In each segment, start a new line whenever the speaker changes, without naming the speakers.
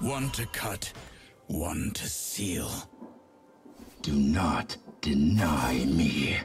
One to cut, one to seal.
Do not deny me.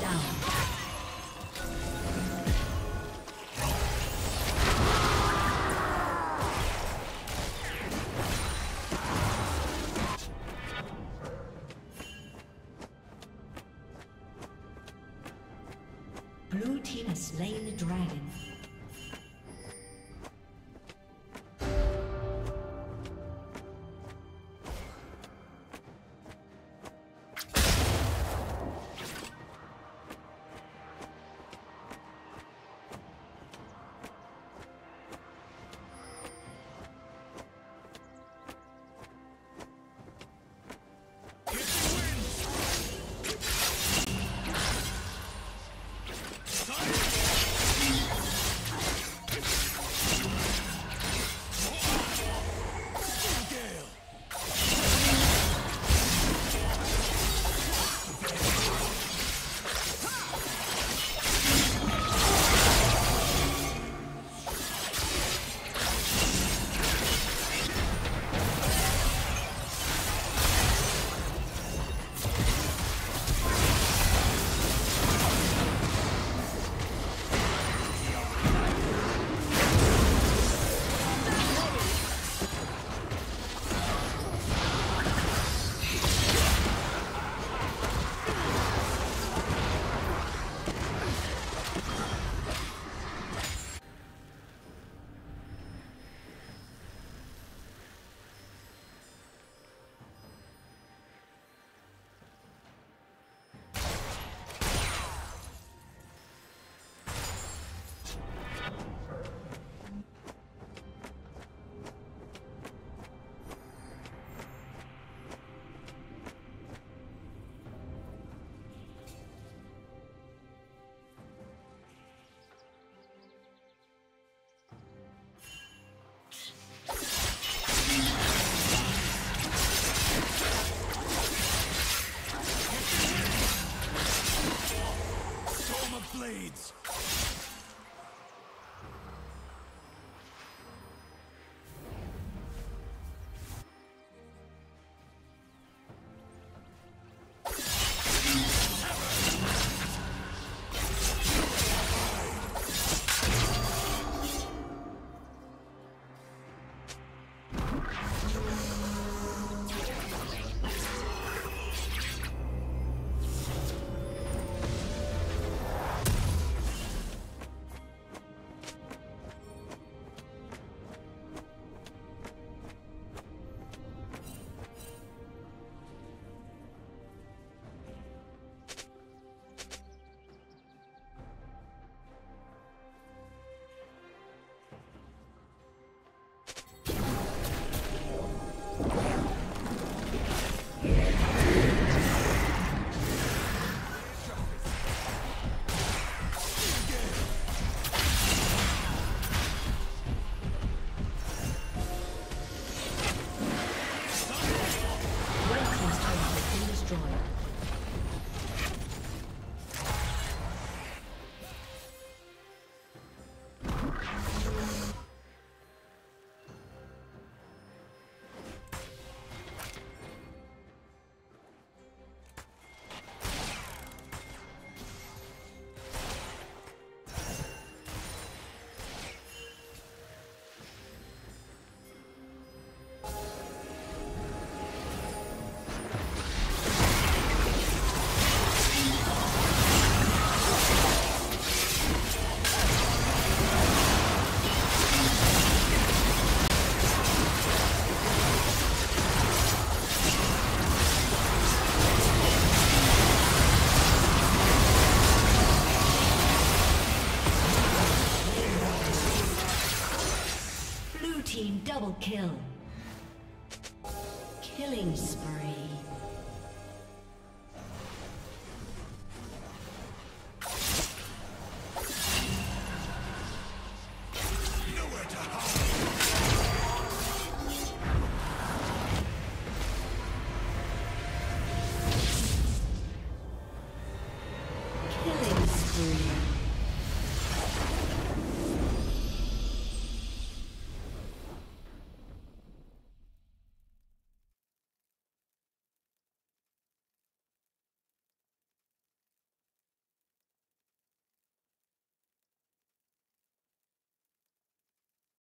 Down.